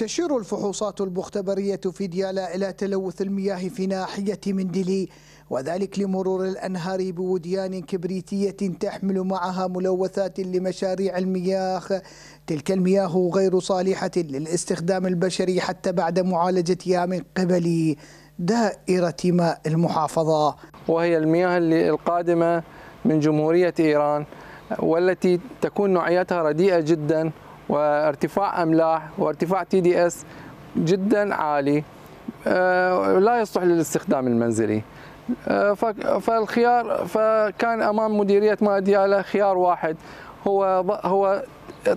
تشير الفحوصات المختبرية في ديالا إلى تلوث المياه في ناحية مندلي وذلك لمرور الأنهار بوديان كبريتية تحمل معها ملوثات لمشاريع المياه. تلك المياه غير صالحة للاستخدام البشري حتى بعد معالجتها من قبل دائرة ماء المحافظة. وهي المياه القادمة من جمهورية إيران والتي تكون نوعيتها رديئة جدا وارتفاع أملاح وارتفاع TDS جدا عالي آه، لا يصلح للاستخدام المنزلي. آه، فالخيار فكان أمام مديرية ماء دياله خيار واحد هو هو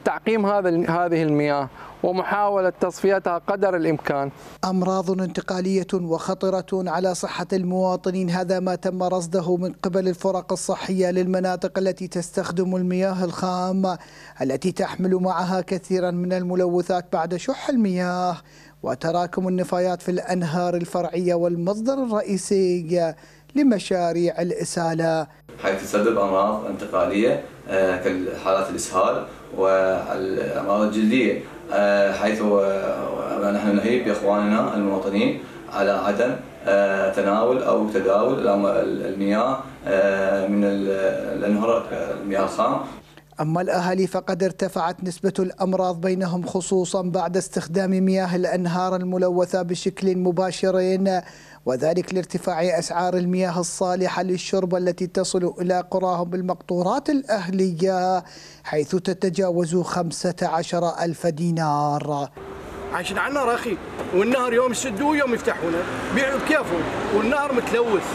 تعقيم هذا هذه المياه ومحاولة تصفيتها قدر الإمكان. أمراض انتقالية وخطرة على صحة المواطنين هذا ما تم رصده من قبل الفرق الصحية للمناطق التي تستخدم المياه الخام التي تحمل معها كثيرا من الملوثات بعد شح المياه. وتراكم النفايات في الأنهار الفرعية والمصدر الرئيسي لمشاريع الإسالة. حيث تسبب أمراض انتقالية آه، كحالات الإسهال والأمراض الجلدية آه، حيث آه، نحن نهيب بإخواننا المواطنين على عدم تناول أو تداول المياه من الأنهار المياه الخام. أما الأهالي فقد ارتفعت نسبة الأمراض بينهم خصوصا بعد استخدام مياه الأنهار الملوثة بشكل مباشر. وذلك لارتفاع أسعار المياه الصالحة للشرب التي تصل إلى قراهم بالمقطورات الأهلية حيث تتجاوز خمسة عشر ألف دينار. على النهر أخي والنهر يوم يسدوه يوم يفتحونه. بيعوا بكيفهم والنهر متلوث.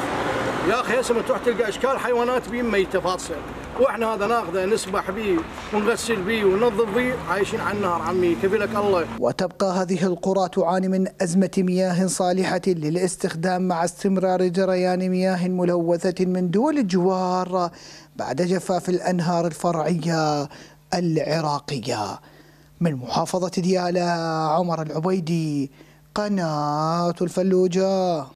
يا أخي هسه تروح تلقى أشكال حيوانات بيه ميته فاصله وإحنا هذا ناخذه نسبح به ونغسل به وننظف به عايشين على النهر عمي كفلك الله. وتبقى هذه القرى تعاني من أزمة مياه صالحة للاستخدام مع استمرار جريان مياه ملوثة من دول الجوار بعد جفاف الأنهار الفرعية العراقية. من محافظة دياله عمر العبيدي قناة الفلوجة.